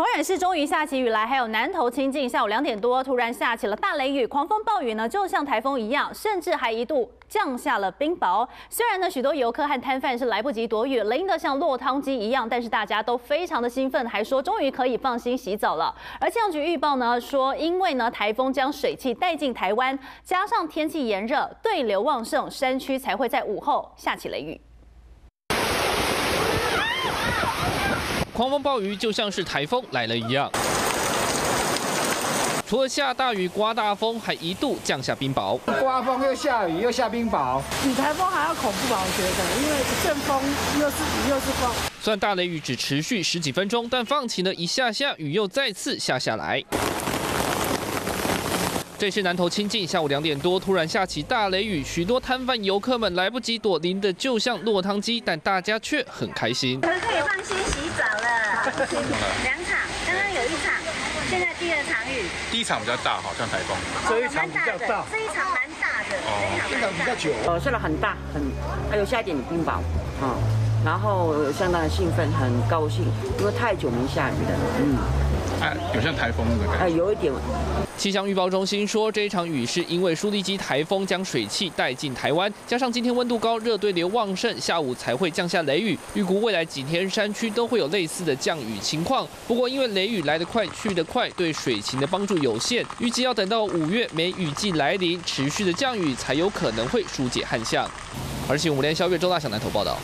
桃园市终于下起雨来，还有南投清境，下午两点多突然下起了大雷雨，狂风暴雨呢，就像台风一样，甚至还一度降下了冰雹。虽然呢，许多游客和摊贩是来不及躲雨，淋得像落汤鸡一样，但是大家都非常的兴奋，还说终于可以放心洗澡了。而气象局预报呢，说因为呢台风将水汽带进台湾，加上天气炎热，对流旺盛，山区才会在午后下起雷雨。狂风暴雨就像是台风来了一样，除了下大雨、刮大风，还一度降下冰雹。刮风又下雨又下冰雹，比台风还要恐怖吧？我觉得，因为阵风又是雨又是风。虽然大雷雨只持续十几分钟，但放晴了一下下，雨又再次下下来。这是南投清境，下午两点多突然下起大雷雨，许多摊贩游客们来不及躲，淋得就像落汤鸡，但大家却很开心。可以放心洗澡了，两场，刚刚有一场，现在第二场雨。第一场比较大，好像台风。这一场比较大，这一场蛮大的，这一场比较久。呃，下了很大，很还有下一点冰雹，啊，然后相当的兴奋，很高兴，因为太久没下雨了，嗯，哎，有像台风的感觉，哎，有一点。气象预报中心说，这一场雨是因为舒力基台风将水汽带进台湾，加上今天温度高，热对流旺盛，下午才会降下雷雨。预估未来几天山区都会有类似的降雨情况。不过因为雷雨来得快去得快，对水情的帮助有限，预计要等到五月梅雨季来临，持续的降雨才有可能会疏解旱象。而且五连宵月周大祥南投报道。